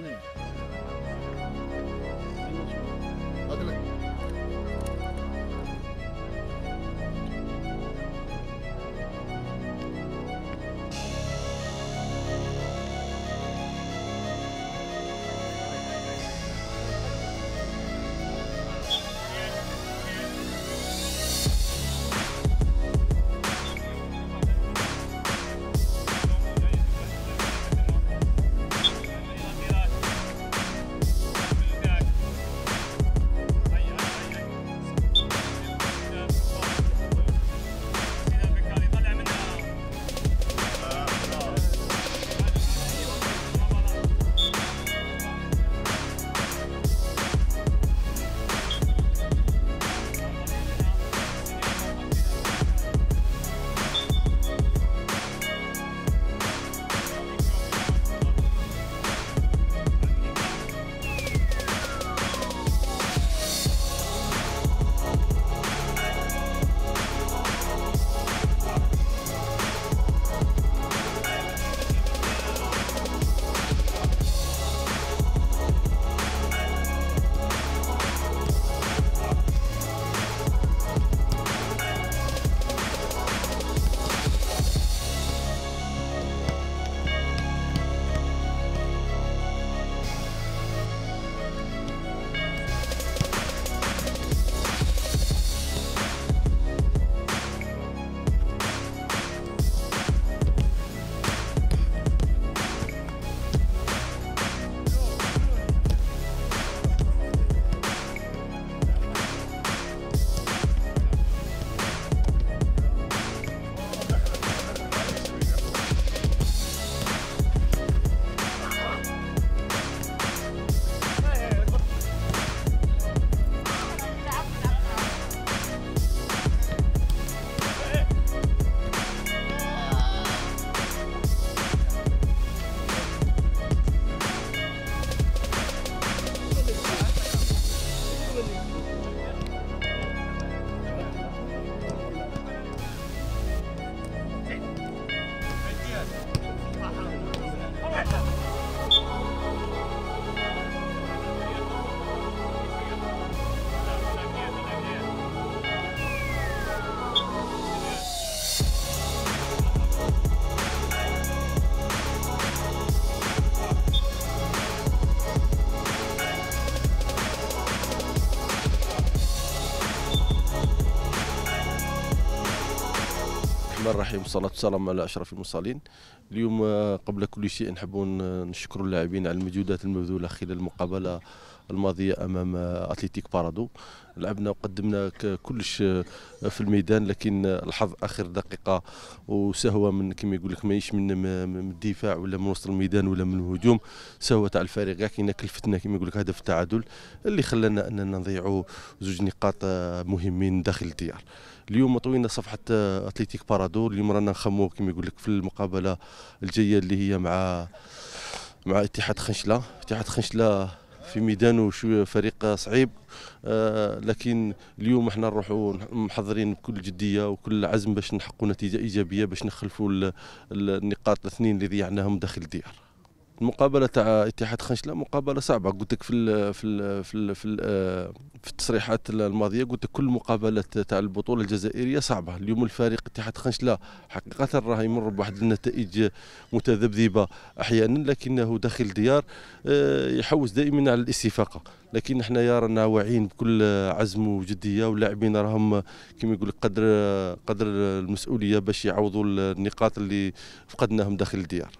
うん Come on. الرحمن الرحيم. والصلاة والسلام على أشرف المرسلين. اليوم آه، قبل كل شيء نحب نشكر اللاعبين على المجهودات المبذولة خلال المقابلة الماضية أمام آه، أتليتيك بارادو. لعبنا وقدمنا كلش آه، في الميدان لكن الحظ آخر دقيقة وسهوة من كما يقول لك ماهيش من, من الدفاع ولا من وسط الميدان ولا من الهجوم. سهوة تاع الفريق كاع كاينة كلفتنا كما يقول لك هدف التعادل اللي خلانا أننا نضيعوا زوج نقاط مهمين داخل الديار. اليوم طوينا صفحة اتليتيك بارادو. اليوم رانا نخمو كما يقول لك في المقابلة الجاية اللي هي مع مع اتحاد خنشلة. اتحاد خنشلة في ميدانه شوية فريق صعيب. آه لكن اليوم إحنا نروحوا محضرين بكل جدية وكل عزم باش نحققوا نتيجة إيجابية باش نخلفوا النقاط الاثنين اللي ضيعناهم داخل الديار. المقابلة تاع اتحاد خنشله مقابلة صعبة. قلت لك في ال في ال في ال في, آه، في التصريحات الماضية قلت لك كل مقابلات تاع البطولة الجزائرية صعبة. اليوم الفريق اتحاد خنشله حقيقة راه يمر بواحد النتائج متذبذبة أحيانا لكنه داخل ديار آه، يحوز دائما على الاستفاقة. لكن إحنا يا رانا واعيين بكل عزم وجدية واللاعبين راهم كما يقول قدر قدر المسؤولية باش يعوضوا النقاط اللي فقدناهم داخل الديار.